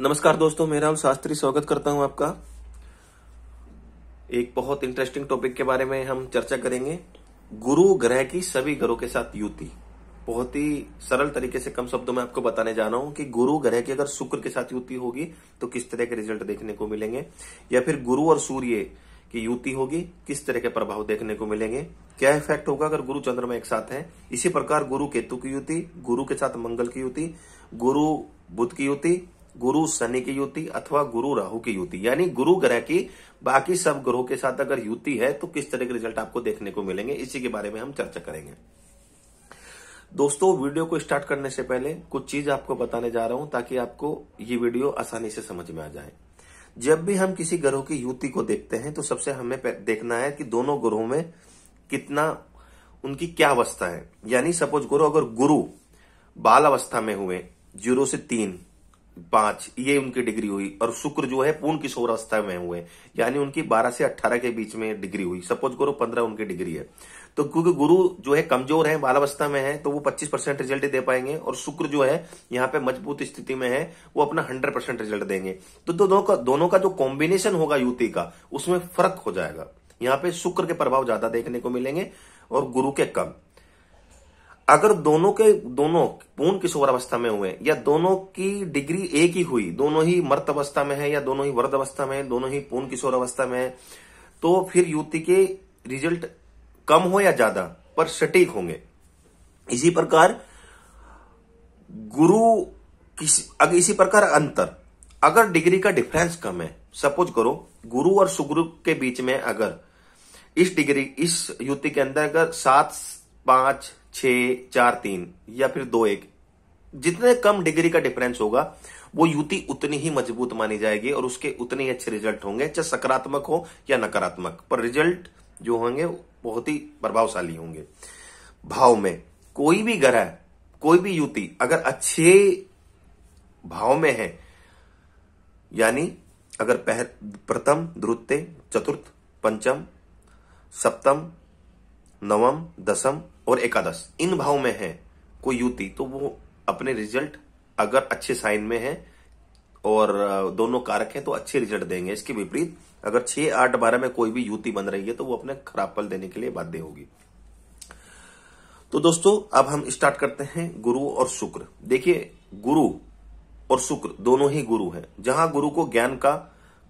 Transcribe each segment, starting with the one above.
नमस्कार दोस्तों मैं राहुल शास्त्री स्वागत करता हूँ आपका। एक बहुत इंटरेस्टिंग टॉपिक के बारे में हम चर्चा करेंगे। गुरु ग्रह की सभी ग्रहों के साथ युति। बहुत ही सरल तरीके से कम शब्दों में आपको बताने जा रहा हूँ कि गुरु ग्रह की अगर शुक्र के साथ युति होगी तो किस तरह के रिज़ल्ट देखने को मिलेंगे? या फिर गुरु और सूर्य की युति होगी, किस तरह के प्रभाव देखने को मिलेंगे? क्या इफ़ेक्ट होगा अगर गुरु चंद्रमा एक साथ है? इसी प्रकार गुरु केतु की युति, गुरु के साथ मंगल की युति, गुरु बुद्ध की युति गुरु शनि की युति अथवा गुरु राहु की युति। यानी गुरु ग्रह की बाकी सब ग्रहों के साथ अगर युति है तो किस तरह के रिज़ल्ट आपको देखने को मिलेंगे, इसी के बारे में हम चर्चा करेंगे। दोस्तों, वीडियो को स्टार्ट करने से पहले कुछ चीज़ आपको बताने जा रहा हूँ, ताकि आपको ये वीडियो आसानी से समझ में आ जाए। जब भी हम किसी ग्रह की युति को देखते हैं तो सबसे हमें देखना है कि दोनों ग्रहों में कितना, उनकी क्या अवस्था है। यानी सपोज़ गुरु अगर गुरु बाल अवस्था में हुए, ज़ीरो से तीन पाँच ये उनकी डिग्री हुई और शुक्र जो है, पूर्ण किशोर अवस्था में हुए। यानी उनकी 12 से 18 के बीच में डिग्री हुई। सपोज़ गुरु 15 उनकी डिग्री है। तो क्योंकि गुरु जो है कमज़ोर है बाल अवस्था में है तो वो 25 परसेंट रिज़ल्ट दे पाएँगे और शुक्र जो है, यहाँ पे मज़बूत स्थिति में है, वो अपना 100 परसेंट रिज़ल्ट देंगे। तो दोनों का दोनों का जो कॉम्बिनेशन होगा युति का, उसमें फ़र्क हो जाएगा। यहाँ पे शुक्र के प्रभाव ज़्यादा देखने को मिलेंगे और गुरु के कम। अगर दोनों के, दोनों पूर्ण किशोर अवस्था में हुए, या दोनों की डिग्री एक ही हुई, दोनों ही मर्त अवस्था में है, या दोनों ही वर्द अवस्था में है, दोनों ही पूर्ण किशोर अवस्था में है तो फिर युति के रिज़ल्ट कम हो या ज़्यादा, पर सटीक होंगे। इसी प्रकार गुरु किसी अगर इसी प्रकार अंतर। अगर डिग्री का डिफरेंस कम है, सपोज़ करो, गुरु और सुगुरु के बीच में अगर इस डिग्री, इस युति के अंदर अगर सात, पाँच छ चार, तीन, या फिर दो एक। जितने कम डिग्री का डिफरेंस होगा, वो युति उतनी ही मज़बूत मानी जाएगी और उसके उतने ही अच्छे रिज़ल्ट होंगे, चाहे सकारात्मक हो या नकारात्मक। पर रिज़ल्ट जो होंगे, बहुत ही प्रभावशाली होंगे। भाव में कोई भी ग्रह, कोई भी युति अगर अच्छे भाव में है, यानी अगर प्रथम, द्वितीय, चतुर्थ, पंचम, सप्तम, नवम, दसम और एकादश, इन भाव में है कोई युति तो वो अपने रिज़ल्ट अगर अच्छे साइन में है और दोनों कारक हैं तो अच्छे रिज़ल्ट देंगे। इसके विपरीत, अगर छह, आठ, बारह में कोई भी युति बन रही है तो वो अपने खराब फल देने के लिए बाध्य होगी। तो दोस्तों, अब हम स्टार्ट करते हैं गुरु और शुक्र। देखिए, गुरु और शुक्र दोनों ही गुरु हैं। जहाँ गुरु को ज्ञान का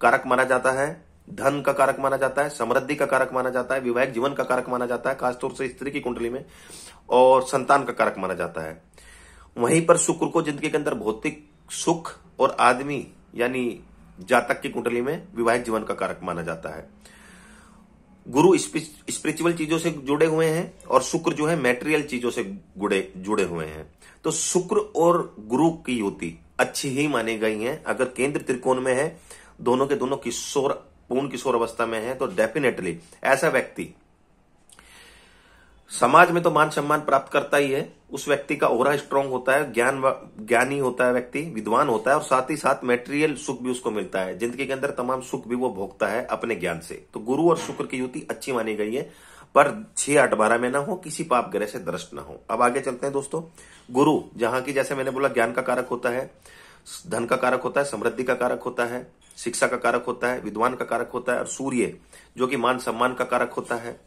कारक माना जाता है धन का कारक माना जाता है, समृद्धि का कारक माना जाता है, विवाहिक जीवन का कारक माना जाता है, खासतौर से स्त्री की कुंडली में, और संतान का कारक माना जाता है। वहीं पर शुक्र को ज़िंदगी के अंदर भौतिक सुख और आदमी, यानी जातक की कुंडली में विवाहिक जीवन का कारक माना जाता है। गुरु स्पिरिचुअल चीज़ों से जुड़े हुए हैं, और शुक्र जो है मेटेरियल चीज़ों से जुड़े जुड़े हुए हैं। तो शुक्र और गुरु की युति अच्छी ही मानी गई है। अगर केंद्र त्रिकोण में है, दोनों के दोनों किशोर पूर्ण किशोर अवस्था में है तो डेफिनेटली ऐसा व्यक्ति समाज में तो मान सम्मान प्राप्त करता ही है, उस व्यक्ति का ओरा स्ट्रांग होता है, ज्ञान ज्ञानी होता है व्यक्ति, विद्वान होता है, और साथ ही साथ मेटेरियल सुख भी उसको मिलता है। ज़िंदगी के अंदर तमाम सुख भी वो भोगता है अपने ज्ञान से। तो गुरु और शुक्र की युति अच्छी मानी गई है, पर छह आठ बारह में ना हो, किसी पाप ग्रह से दृष्ट ना हो। अब आगे चलते हैं दोस्तों। गुरु, जहाँ की जैसे मैंने बोला, ज्ञान का कारक होता है, धन का कारक होता है, समृद्धि का कारक होता है शिक्षा का कारक होता है, विद्वान का कारक होता है और सूर्य, जो कि मान सम्मान का कारक होता है।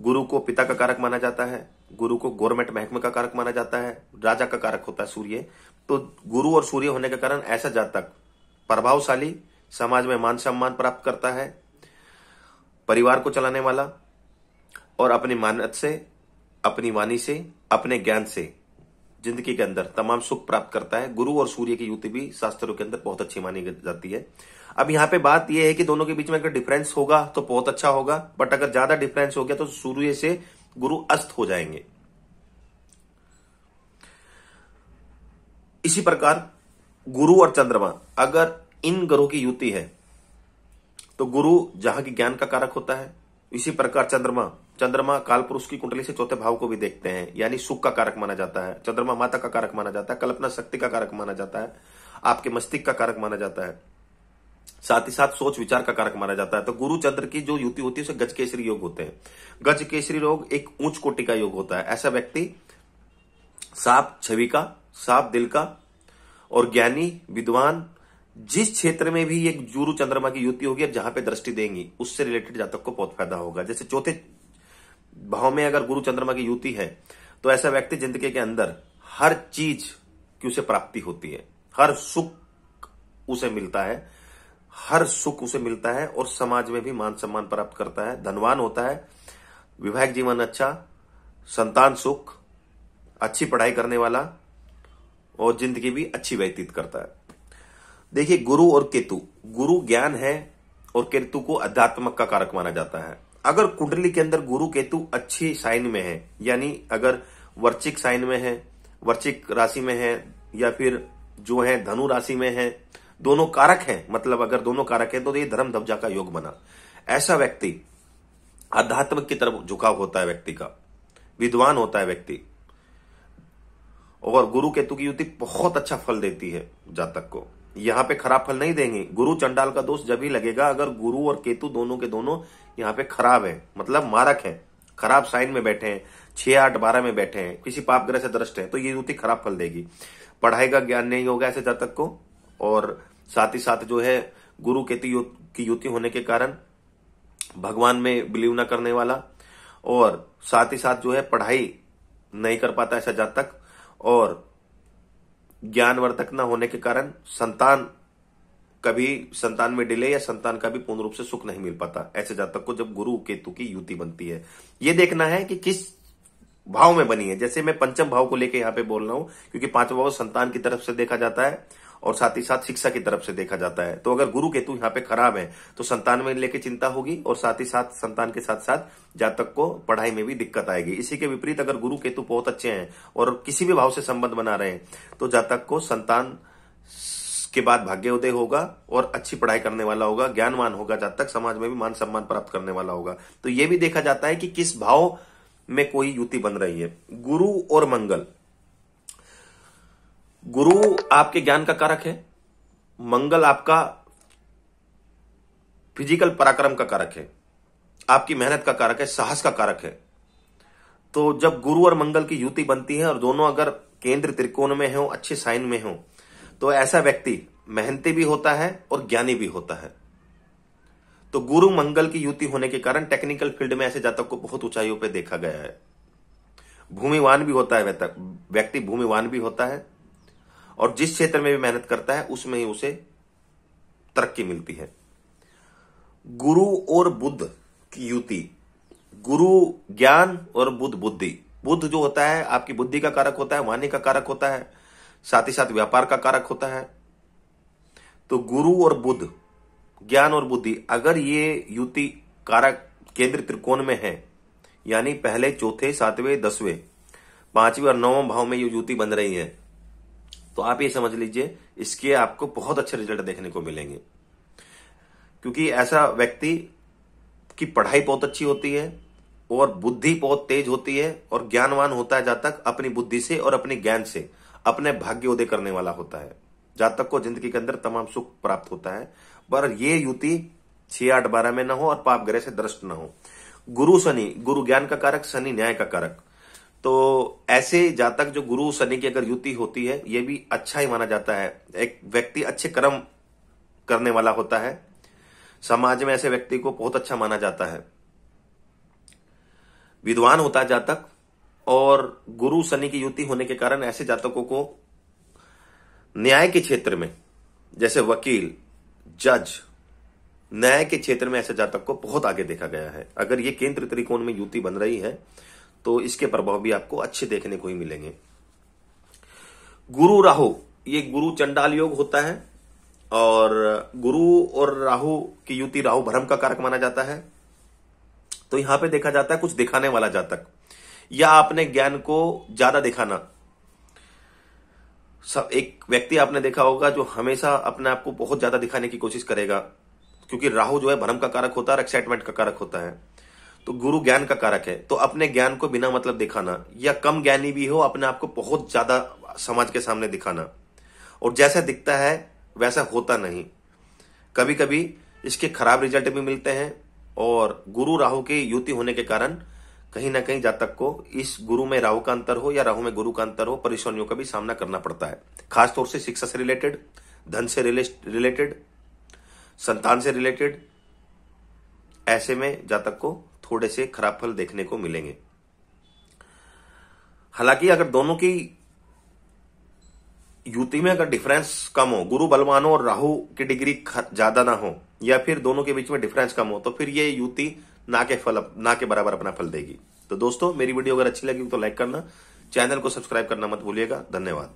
गुरु को पिता का कारक माना जाता है, गुरु को गवर्नमेंट महकमे का कारक माना जाता है, राजा का कारक होता है सूर्य। तो गुरु और सूर्य होने के कारण ऐसा जातक प्रभावशाली, समाज में मान सम्मान प्राप्त करता है, परिवार को चलाने वाला और अपनी मानत से, अपनी वाणी से, अपने ज्ञान से। ज़िंदगी के अंदर तमाम सुख प्राप्त करता है। गुरु और सूर्य की युति भी शास्त्रों के अंदर बहुत अच्छी मानी जाती है। अब यहाँ पे बात यह है कि दोनों के बीच में अगर डिफरेंस होगा तो बहुत अच्छा होगा बट अगर ज़्यादा डिफरेंस हो गया तो सूर्य से गुरु अस्त हो जाएँगे। इसी प्रकार गुरु और चंद्रमा, अगर इन ग्रहों की युति है तो गुरु जहाँ की ज्ञान का कारक होता है इसी प्रकार चंद्रमा। चंद्रमा काल पुरुष की कुंडली से चौथे भाव को भी देखते हैं। यानी सुख का कारक माना जाता है। चंद्रमा माता का कारक माना जाता है। कल्पना शक्ति का कारक माना जाता है। आपके मस्तिष्क का कारक माना जाता है। साथ ही साथ सोच विचार का कारक माना जाता है। तो गुरु चंद्र की जो युति होती है, उसे गज केसरी योग होते हैं। गज केसरी योग एक ऊंच कोटि का योग होता है। ऐसा व्यक्ति साफ़ छवि का साफ़ दिल का और ज्ञानी, विद्वान जिस क्षेत्र में भी एक गुरु चंद्रमा की युति होगी, अब जहाँ पे दृष्टि देंगी, उससे रिलेटेड जातक को बहुत फ़ायदा होगा। जैसे चौथे भाव में अगर गुरु चंद्रमा की युति है तो ऐसा व्यक्ति ज़िंदगी के अंदर हर चीज़ की उसे प्राप्ति होती है। हर सुख उसे मिलता है, हर सुख उसे मिलता है और समाज में भी मान सम्मान प्राप्त करता है, धनवान होता है, विवाहिक जीवन अच्छा संतान सुख, अच्छी पढ़ाई करने वाला और ज़िंदगी भी अच्छी व्यतीत करता है। देखिए, गुरु और केतु। गुरु ज्ञान है और केतु को अध्यात्मक का कारक माना जाता है। अगर कुंडली के अंदर गुरु, केतु अच्छी साइन में है, यानी अगर वर्चिक साइन में है, वर्चिक राशि में है, या फिर जो है धनु राशि में है, दोनों कारक हैं। मतलब अगर दोनों कारक हैं तो ये धर्म धब्जा का योग बना। ऐसा व्यक्ति आध्यात्मिक की तरफ़ झुकाव होता है व्यक्ति का। विद्वान होता है व्यक्ति। और गुरु, केतु की युति बहुत अच्छा फल देती है जातक को। यहाँ पे खराब फल नहीं देंगे। गुरु चंडाल का दोष जब ही लगेगा, अगर गुरु और केतु दोनों के दोनों यहाँ पे खराब है मतलब मारक है, खराब साइन में बैठे हैं, छह, आठ, बारह में बैठे हैं, किसी पाप ग्रह से दृष्ट है तो ये युति खराब फल देगी। पढ़ाई का ज्ञान नहीं होगा ऐसे जातक को, और साथ ही साथ जो है गुरु केतु की युति होने के कारण भगवान में बिलीव न करने वाला, और साथ ही साथ जो है पढ़ाई नहीं कर पाता ऐसा जातक, और ज्ञानवर्धक न होने के कारण संतान कभी संतान में डिले या संतान का भी पूर्ण रूप से सुख नहीं मिल पाता। ऐसे जातक को जब गुरु केतु की युति बनती है। यह देखना है कि किस भाव में बनी है। जैसे मैं पंचम भाव को लेकर यहाँ पे बोल रहा हूँ, क्योंकि पांचवा भाव संतान की तरफ़ से देखा जाता है। और साथ ही साथ शिक्षा की तरफ़ से देखा जाता है। तो अगर गुरु केतु यहाँ पे खराब है तो संतान में लेके चिंता होगी और साथ ही साथ संतान के साथ साथ जातक को पढ़ाई में भी दिक्कत आएगी। इसी के विपरीत अगर गुरु केतु बहुत अच्छे हैं और किसी भी भाव से संबंध बना रहे हैं तो जातक को संतान के बाद भाग्य उदय होगा और अच्छी पढ़ाई करने वाला होगा, ज्ञानवान होगा, जातक समाज में भी मान सम्मान प्राप्त करने वाला होगा। तो यह भी देखा जाता है कि किस भाव में कोई युति बन रही है। गुरु और मंगल गुरु आपके ज्ञान का कारक है, मंगल आपका फ़िज़िकल पराक्रम का कारक है, आपकी मेहनत का कारक है, साहस का कारक है। तो जब गुरु और मंगल की युति बनती है और दोनों अगर केंद्र त्रिकोण में हो, अच्छे साइन में हो तो ऐसा व्यक्ति मेहनती भी होता है और ज्ञानी भी होता है। तो गुरु मंगल की युति होने के कारण टेक्निकल फ़ील्ड में ऐसे जातक को बहुत ऊंचाइयों पर देखा गया है। भूमिवान भी होता है व्यक्ति भूमिवान भी होता है। और जिस क्षेत्र में भी मेहनत करता है, उसमें ही उसे तरक्की मिलती है। गुरु और बुद्ध की युति। गुरु ज्ञान और बुद्ध बुद्धि। बुद्ध जो होता है, आपकी बुद्धि का कारक होता है, वाणी का कारक होता है, साथ ही साथ व्यापार का कारक होता है। तो गुरु और बुद्ध, ज्ञान और बुद्धि, अगर ये युति कारक केंद्र त्रिकोण में है, यानी पहले चौथे, सातवें, दसवें, पाँचवें और नौवें भाव में ये युति बन रही है तो आप ये समझ लीजिए, इसके आपको बहुत अच्छे रिज़ल्ट देखने को मिलेंगे। क्योंकि ऐसा व्यक्ति की पढ़ाई बहुत अच्छी होती है, और बुद्धि बहुत तेज होती है, और ज्ञानवान होता है जातक अपनी बुद्धि से और अपने ज्ञान से, अपने भाग्य उदय करने वाला होता है। जातक को ज़िंदगी के अंदर तमाम सुख प्राप्त होता है। पर यह युति छह, आठ, बारह में ना हो और पाप ग्रह से दृष्ट ना हो। गुरु शनि, गुरु ज्ञान का कारक, शनि न्याय का कारक। तो ऐसे जातक जो गुरु शनि की अगर युति होती है यह भी अच्छा ही माना जाता है। एक व्यक्ति अच्छे कर्म करने वाला होता है। समाज में ऐसे व्यक्ति को बहुत अच्छा माना जाता है। विद्वान होता है जातक, और गुरु शनि की युति होने के कारण ऐसे जातकों को न्याय के क्षेत्र में, जैसे वकील, जज, न्याय के क्षेत्र में ऐसे जातक को बहुत आगे देखा गया है। अगर ये केंद्र त्रिकोण में युति बन रही है तो इसके प्रभाव भी आपको अच्छे देखने को ही मिलेंगे। गुरु राहु, ये गुरु चंडाल योग होता है और गुरु और राहु की युति राहु भ्रम का कारक माना जाता है। तो यहाँ पे देखा जाता है, कुछ दिखाने वाला जातक। या आपने ज्ञान को ज़्यादा दिखाना। सब, एक व्यक्ति आपने देखा होगा जो हमेशा अपने आप को बहुत ज़्यादा दिखाने की कोशिश करेगा, क्योंकि राहु जो है भ्रम का कारक होता है और एक्साइटमेंट का कारक होता है। तो गुरु ज्ञान का कारक है। तो अपने ज्ञान को बिना मतलब दिखाना, या कम ज्ञानी भी हो, अपने आप को बहुत ज़्यादा समाज के सामने दिखाना। और जैसा दिखता है, वैसा होता नहीं। कभी कभी इसके खराब रिज़ल्ट भी मिलते हैं, और गुरु राहु की युति होने के कारण कहीं ना कहीं जातक को इस गुरु में राहु का अंतर हो, या राहु में गुरु का अंतर हो, परेशानियों का भी सामना करना पड़ता है। खासतौर से शिक्षा से रिलेटेड, धन से रिलेटेड, संतान से रिलेटेड, ऐसे में जातक को थोड़े से खराब फल देखने को मिलेंगे। हालाँकि अगर दोनों की युति में अगर डिफरेंस कम हो, गुरु बलवान और राहु की डिग्री ज़्यादा ना हो, या फिर दोनों के बीच में डिफरेंस कम हो तो फिर ये युति ना के फल ना के बराबर अपना फल देगी। तो दोस्तों, मेरी वीडियो अगर अच्छी लगी तो लाइक करना, चैनल को सब्सक्राइब करना मत भूलिएगा। धन्यवाद।